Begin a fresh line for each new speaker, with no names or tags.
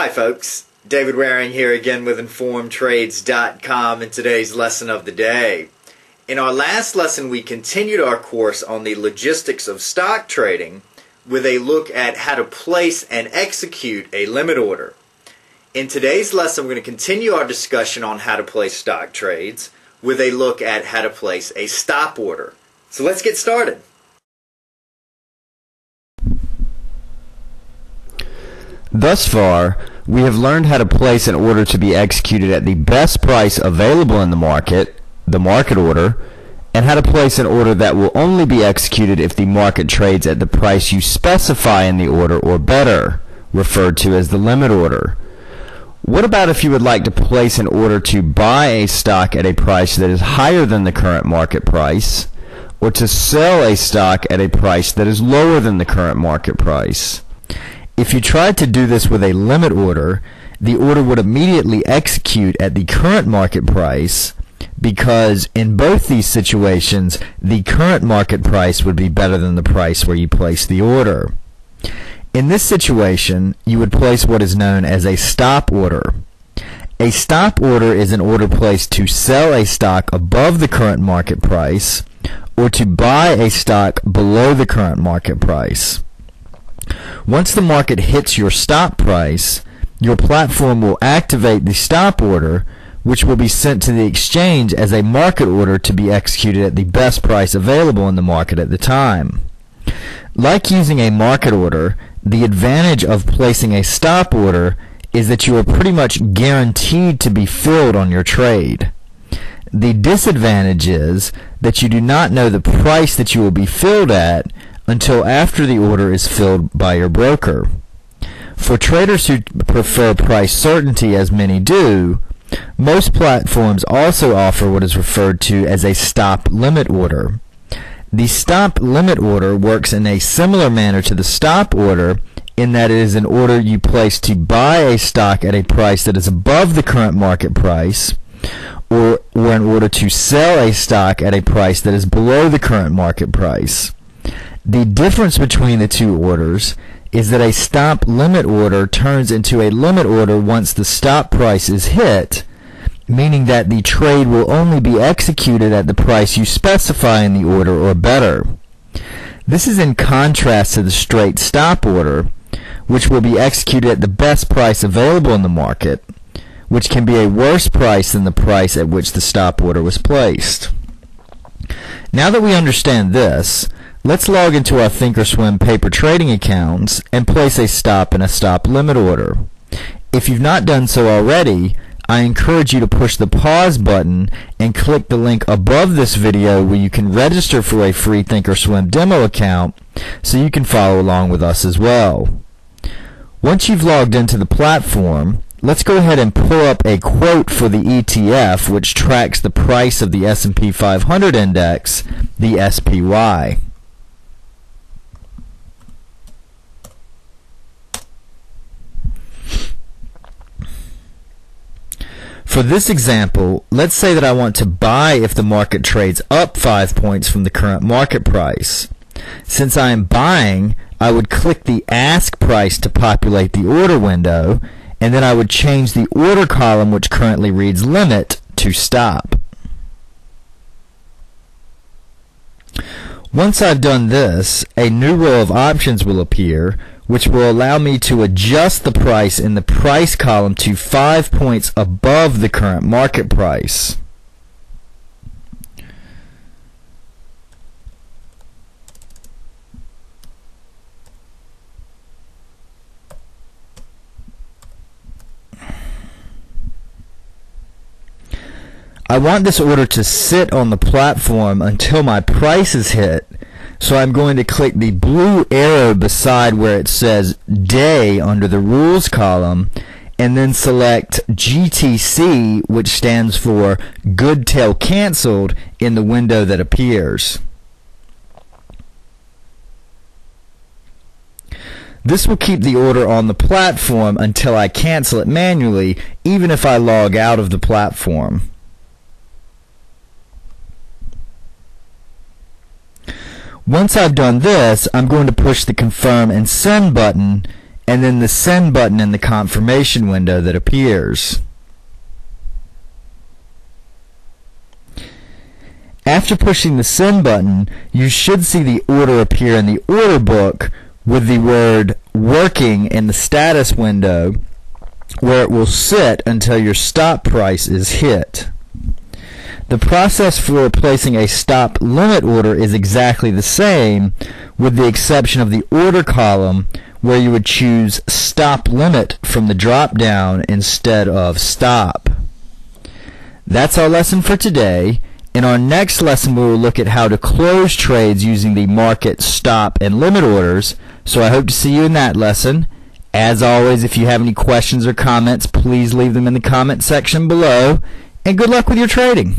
Hi, folks. David Waring here again with InformedTrades.com and today's lesson of the day. In our last lesson, we continued our course on the logistics of stock trading with a look at how to place and execute a limit order. In today's lesson, we're going to continue our discussion on how to place stock trades with a look at how to place a stop order. So let's get started.
Thus far, we have learned how to place an order to be executed at the best price available in the market, the market order, and how to place an order that will only be executed if the market trades at the price you specify in the order or better, referred to as the limit order. What about if you would like to place an order to buy a stock at a price that is higher than the current market price, or to sell a stock at a price that is lower than the current market price? If you tried to do this with a limit order, the order would immediately execute at the current market price because in both these situations, the current market price would be better than the price where you place the order. In this situation, you would place what is known as a stop order. A stop order is an order placed to sell a stock above the current market price or to buy a stock below the current market price. Once the market hits your stop price, your platform will activate the stop order, which will be sent to the exchange as a market order to be executed at the best price available in the market at the time. Like using a market order, the advantage of placing a stop order is that you are pretty much guaranteed to be filled on your trade. The disadvantage is that you do not know the price that you will be filled at until after the order is filled by your broker. For traders who prefer price certainty, as many do, most platforms also offer what is referred to as a stop limit order. The stop limit order works in a similar manner to the stop order in that it is an order you place to buy a stock at a price that is above the current market price or, or in order to sell a stock at a price that is below the current market price. The difference between the two orders is that a stop limit order turns into a limit order once the stop price is hit, meaning that the trade will only be executed at the price you specify in the order or better. This is in contrast to the straight stop order, which will be executed at the best price available in the market, which can be a worse price than the price at which the stop order was placed. Now that we understand this, Let's log into our Thinkorswim paper trading accounts and place a stop and a stop limit order. If you've not done so already, I encourage you to push the pause button and click the link above this video where you can register for a free Thinkorswim demo account so you can follow along with us as well. Once you've logged into the platform, let's go ahead and pull up a quote for the ETF which tracks the price of the S&P 500 index, the SPY. For this example, let's say that I want to buy if the market trades up 5 points from the current market price. Since I am buying, I would click the ask price to populate the order window, and then I would change the order column which currently reads limit to stop. Once I've done this, a new row of options will appear which will allow me to adjust the price in the price column to five points above the current market price. I want this order to sit on the platform until my price is hit so I'm going to click the blue arrow beside where it says day under the rules column and then select GTC, which stands for good till canceled in the window that appears. This will keep the order on the platform until I cancel it manually, even if I log out of the platform. Once I've done this, I'm going to push the confirm and send button and then the send button in the confirmation window that appears. After pushing the send button, you should see the order appear in the order book with the word working in the status window where it will sit until your stop price is hit. The process for placing a stop limit order is exactly the same with the exception of the order column where you would choose stop limit from the drop down instead of stop. That's our lesson for today. In our next lesson, we will look at how to close trades using the market stop and limit orders. So I hope to see you in that lesson. As always, if you have any questions or comments, please leave them in the comment section below. And good luck with your trading.